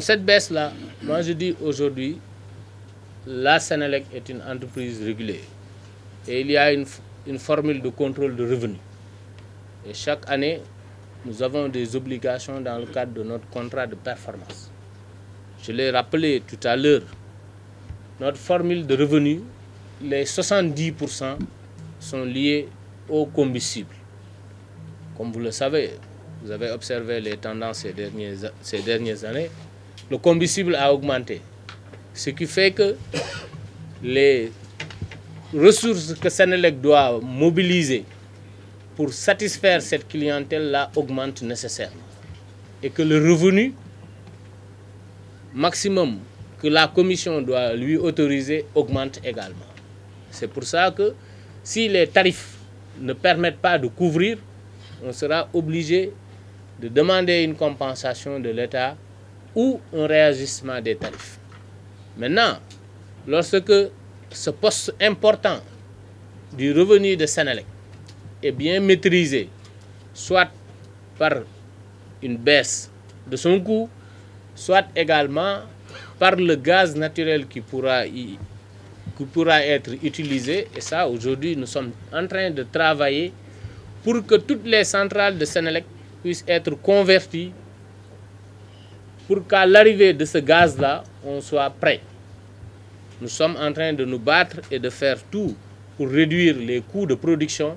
Cette baisse-là, moi je dis aujourd'hui, la Sénélec est une entreprise régulée et il y a une, formule de contrôle de revenus. Et chaque année, nous avons des obligations dans le cadre de notre contrat de performance. Je l'ai rappelé tout à l'heure, notre formule de revenus, les 70% sont liés au combustible. Comme vous le savez, vous avez observé les tendances ces dernières années, le combustible a augmenté. Ce qui fait que les ressources que Sénélec doit mobiliser pour satisfaire cette clientèle-là augmentent nécessairement. Et que le revenu maximum que la commission doit lui autoriser augmente également. C'est pour ça que si les tarifs ne permettent pas de couvrir, on sera obligé de demander une compensation de l'État ou un réajustement des tarifs. Maintenant, lorsque ce poste important du revenu de Sénélec est bien maîtrisé, soit par une baisse de son coût, soit également par le gaz naturel qui pourra, qui pourra être utilisé. Et ça, aujourd'hui, nous sommes en train de travailler pour que toutes les centrales de Sénélec puissent être converties pour qu'à l'arrivée de ce gaz-là, on soit prêt. Nous sommes en train de nous battre et de faire tout pour réduire les coûts de production,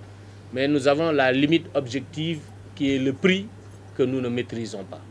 mais nous avons la limite objective qui est le prix que nous ne maîtrisons pas.